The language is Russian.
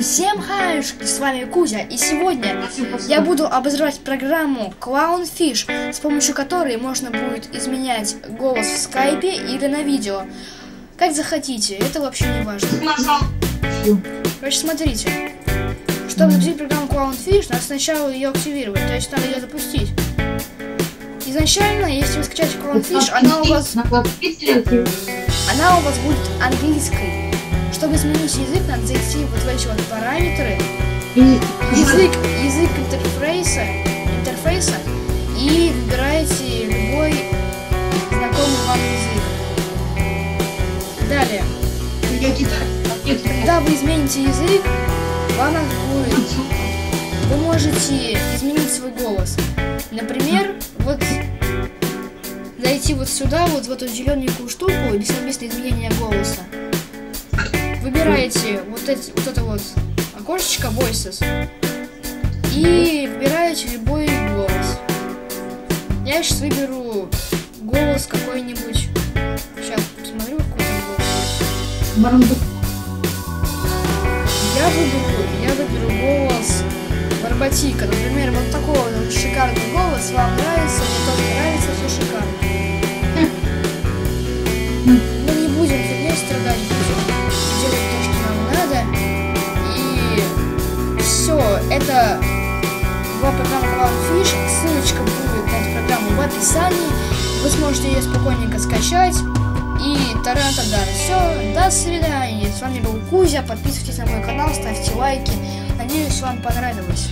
Всем хаюшки, с вами Кузя, и сегодня я буду обозревать программу Clownfish, с помощью которой можно будет изменять голос в скайпе или на видео. Как захотите, это вообще не важно. Короче, смотрите. Чтобы запустить программу Clownfish, надо сначала ее активировать, то есть надо ее запустить. Изначально, если вы скачаете Clownfish, она у вас, она у вас будет английской. Чтобы изменить язык, надо зайти вот в эти вот параметры, язык, язык интерфейса, интерфейса и выбираете любой знакомый вам язык. Далее. Когда вы измените язык, вам надо будет, вы можете изменить свой голос. Например, вот зайти вот сюда, вот в эту зелененькую штуку, здесь написано изменение голоса. Выбираете вот, эти, вот это вот окошечко Voices и выбираете любой голос. Я сейчас выберу голос какой-нибудь. Сейчас посмотрю, какой там голос. Я выберу, я выберу голос Барбатика. Например, вот такой вот шикарный голос. Вам нравится, мне тоже нравится, все шикарно. Мы не будем фигней страдать, это была программа Clownfish. Ссылочка будет на эту программу в описании. Вы сможете ее спокойненько скачать. И таран-тадан. Все, до свидания. С вами был Кузя. Подписывайтесь на мой канал, ставьте лайки. Надеюсь, вам понравилось.